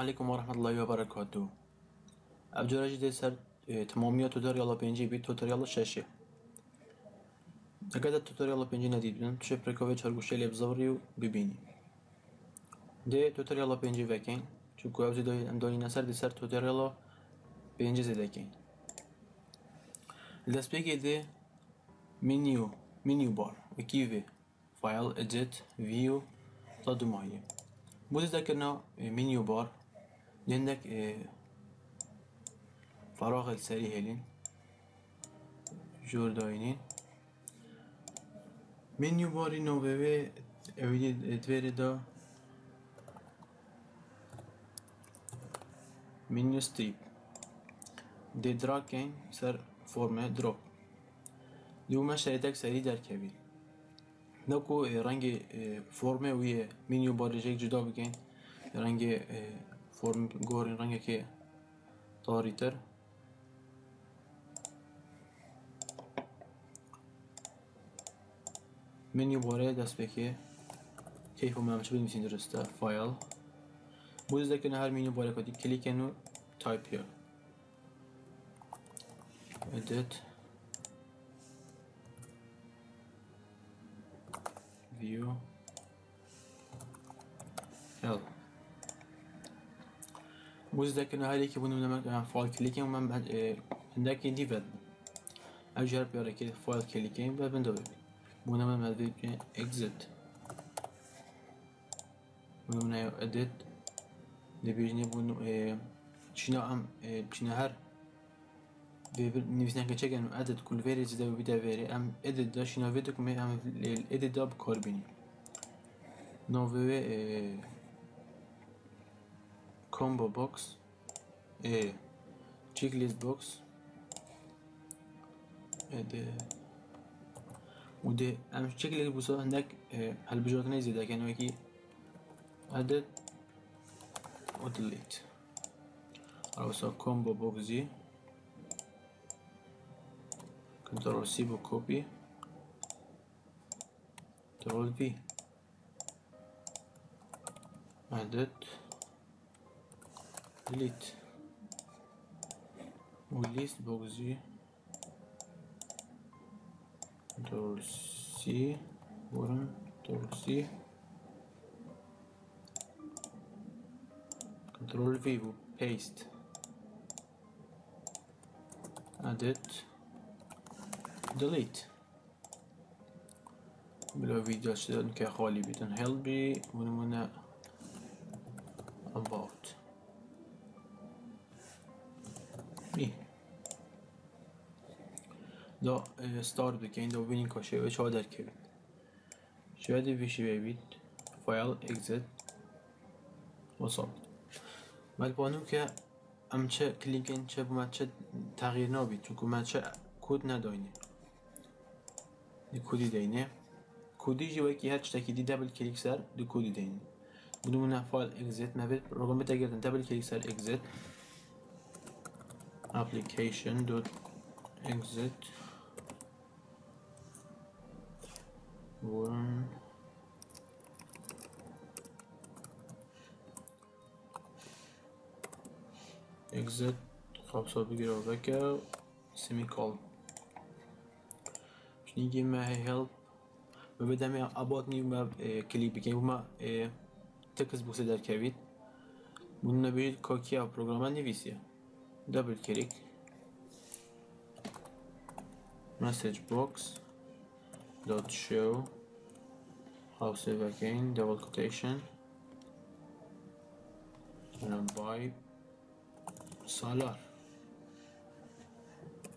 عليكم ورحمة الله وبركاته. أبجر أجد سر تمامیت توتوريال پنجی بی توتوريال ششه اگر توتوريال پنجی ندید بینم توش پرکوی چرگوشه لیب زوری و ببینی ده توتوريال پنجی وکن چون ابزی دایی ام دانی نسر دی سر توتوريال پنجی زده کن دست بگی ده منیو منیو بار. وكيفي فايل إديت فيو ضد معين بوز ذكرنا منيو بار. عندك فراغ السري هلين جور داينين منيو باري نو بيبي اويدي اتويري دا منيو ستريب دي دراك كين سر فرمه دروب دوما شريتك سري در كبير نکو رنگ فرم وی منیو بارجک جدا بکن رنگ فرم گورین رنگ که تاری تر منیو باره دست بکه کیف و ممشه بنویسین درسته فایل بوز دکنه هر منیو باره کدی کلیک کنو تایپ یا edit view help Uz da kan hali ki bunu فایل faal klikim من ben اندکی دی بد اجر بیاره که فایل کلیکیم و بنده بید بونه من مدوی بیان اگزیت بونه من ایو ادیت دی بیجنی بونه چینا هم چینا هر. ببر نویسنه که چگن ادیت کل ویری زیده و بیده ویری. ام ادیت دا شینا ویدو کمی ام ادیت دا بکار بینی. نووه combo box a checklist box وده أمش شكل اللي نک هناك هالبجوك نيزي ده كانوا هيك عدد ودليت أوصل كومبو بوكس دي كنترول سي بكوبي كنترول في عدد delete. وليست بوكسي كنترول سي ورن كنترول سي كنترول في paste. Edit delete. بلا فيديو شدن که خالی بیتن help بی. دا ستارت بکن دا ببینین کاشه و چه در که بید شاید ویشی ببید فایل اگزit وصل ولی بانو که ام چه کلیکن چه بومد چه تغییر نابید چون که چه کود نداینه دی کودی دینه کودی جوی که هر چتکی دی دبل کلیک سر دی کودی دینه فایل اگزیت نبید رقم بتگردن دبل کلیک سر اگزیت application dot exit one exit خمسة بقرا بكا semicolon نيجي معي help ببدأ معي about نيو ما كليب بكين وما تكس بوكس در كبيت bununla bir kokia programa nivisia double click message box dot show how save again double quotation and by salar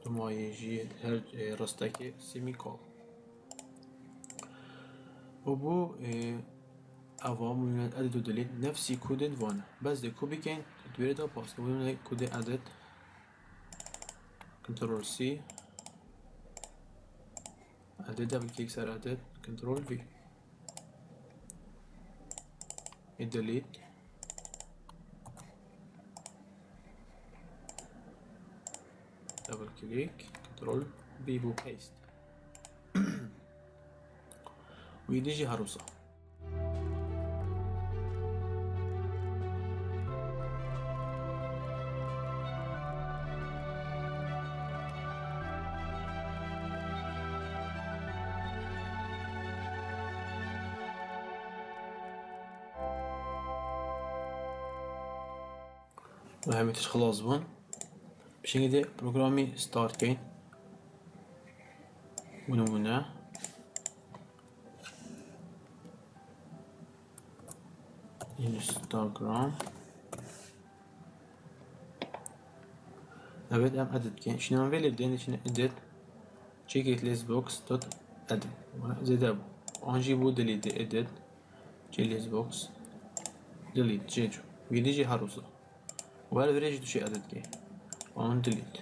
ثم يجي رستك سيميكول وبو اوا ممكن ادد وديليت نفسي كود فانا بس دي كوبي كان تدوير دا باس كود كود ادد كنترول سي ادد دبل كليك سر ادد كنترول في الديليت دبل كليك كنترول في بو بيست ويجي هروسه وهمتش خلاص بون. باش نقدر بروغرامي ستارت كاين. ونمونة. انستغرام Evet hem edit شنو هم veli بدين شنو edit check it list box dot edit زي أبو. انجيبو delete edit check list box. delete جيجو. ويجي هروسه وهذا فريج دوشي edit كي on delete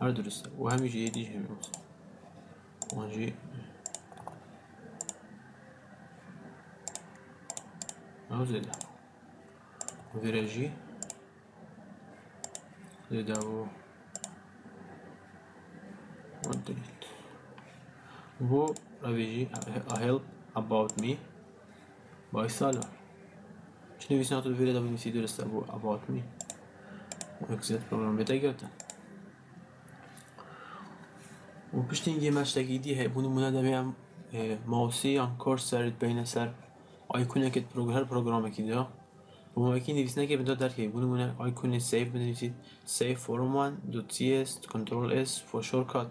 هر درسته وهم يجي يجي هم أو زي ده وفيراجي زي ده و delete وهو رافيجي a help about me by Salah televisão do vereador vencedor está about me. O exit program betaga و پشت این یه مشتگیدی هی بونو مونه دبیم ماوسی هم کار سرید بین سر آیکونه که پروگر پروگرام که دا و ما اکی نویسنه که بدا در که بونو مونه آیکون سیف بنویسید. سیف فورم 1 دو تی اس کنترل اس فور شورکات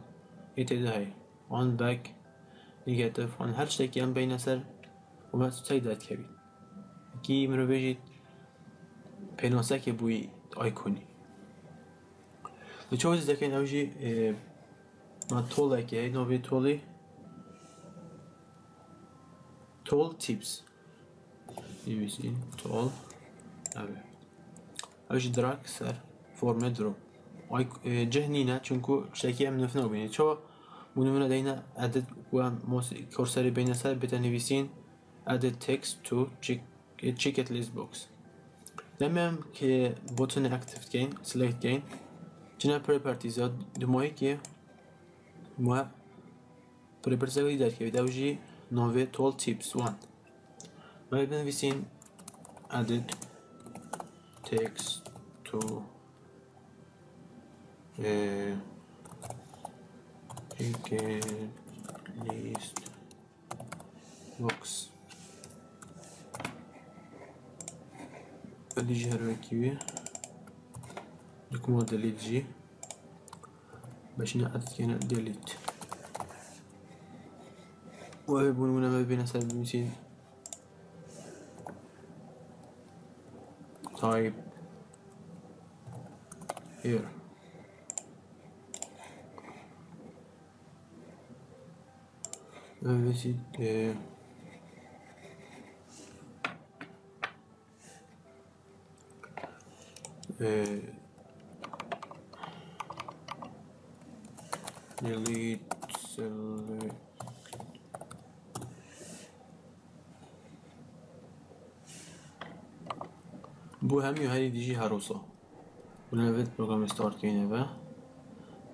ایت ایده هی آن بک نگتف آن. هر شتکی هم بین سر. و ما سو تایی داد که بید. کی مرو بجید پناسه که بوی آیکونی دو چوزی دکن اوجی ما tool که نوبی تولی tool tips UVC tool evet اوش دراك سر فرم درو ay جهنينا چونكو شكي ام نفنا بيني چو بونو دينا added و موس كورسري بين سر بتنويسين added text to check check it list box تمام که بوتن active gain select gain جنا properties دمایی که ما properties رو در که دوجی نوه tool tips 1 ما بنویسین added text to uh, ticket list box اللي جي هروكيوي لكم ديليت جي باش نعدد كان ديليت ويبون ما بين سبب ميسين type here. Visit uh, uh, delete select بو همی هری دیجی هروسا ونوید پروگرام استارت کنه و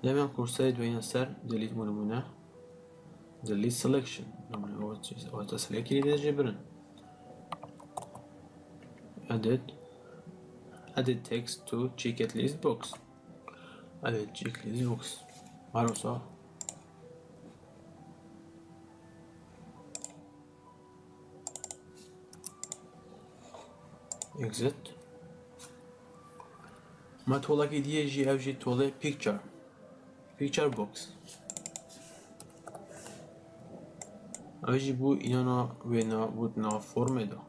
دائما كورساي دوين سر ديليت مونمونه ديليت نمونه هو هو تسليك اللي جبرن added added text to check list box added check list box هروسا exit ما تولکی دیگه جی او جی توله پیکچر پیکچر بوکس او جی بو اینا نا وینا بود نا فرم دا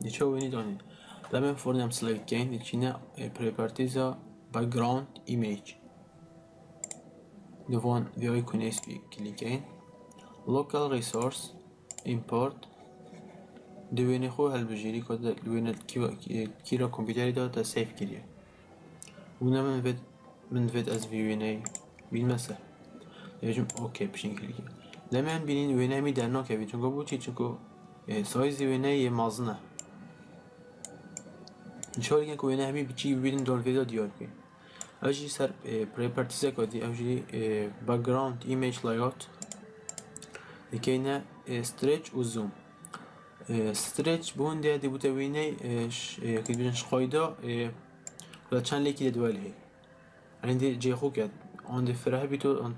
Ничего вы не донете. Then for them select gain içine e, properties a background image. The one the icon is click in. Local resource import. دوینه خو هل بجيري كود دوينه كيرا كمبيوتري دا تا سيف كيريا ونا من فيد من فيد از فيويني bilmese يجب اوكي بشين كليكي لمن بينين وينامي درنا كبي چونكو بوتي چونكو سايز وينه يمازنه جوری که کوینه همی بچی ببینیم دور ویدیو دیار کن اجی سر پرپرتیز دی، اجی بگراند ایمیج لایات دیگه نه استرچ و زوم استرچ بون دیه دی بوده وینه که دیدن شقایدا و چند لیکی دید ولی هی. این جی خوک یاد آن دی فره بی تو آن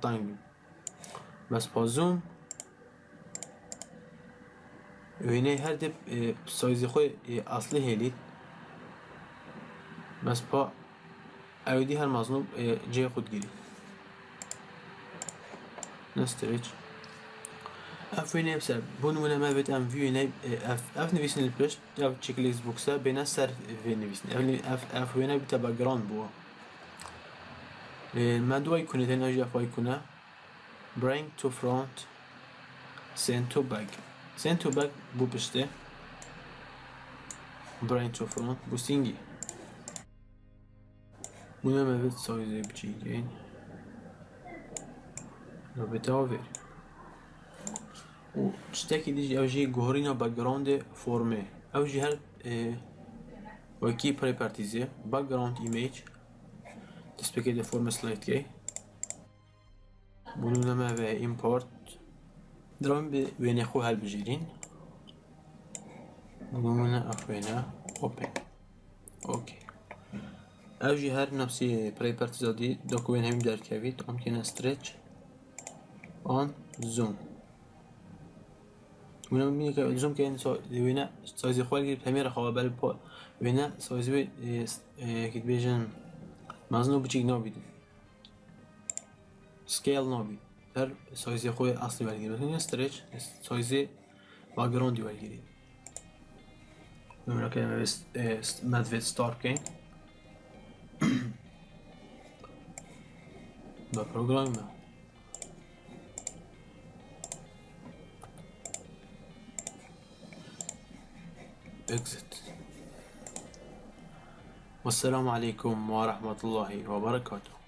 بس پا زوم وینه هر دی سایزی خوی اصلی هیلید بس با هر مزنوب جای خود گیرید نستريتش وين بسبب بون ولا ما بيت ام فيو ناي اف اف نفيسن البلش اف تشيك ليكس بوكسا بين سر في نفيسن اف اف وين بيتا باك جراوند بوا. ما دو يكون تاني أجي اف يكون bring to front send to back send to back bu pishte bring to front bu singi buna evet size بچيگين رابطه ها ویر و شتێکی دیژ ئەو ژی گۆڕینە بەگراوند فۆرمێ ئەو ژی هەر وەکی پرێپارتیزیە بەگراوند ئیمێج دەستپێکی لە فۆرمە سلایتکەی بوونو نەماوێ ئیمپۆرت دراوین بێ وێنێ خۆ هەلبژێرین بگومونە ئەف وێنە ئۆپن ئۆکێ ئەو اوجی هر نفسی دوکوین همین در کوید ممکن است stretch آن زوم من میگه که زوم که این وینا سایزی خوال گیرد همیر خواه بل پا وینا سایزی بی کت بیشن مزنو بچیگ نابید سکیل نابید هر سایزی خوی اصلی بل گیرد این استرچ سایزی باگراندی بل گیرد نمیره که مدوید ستار کنید كين ببروجرام exit. والسلام عليكم ورحمة الله وبركاته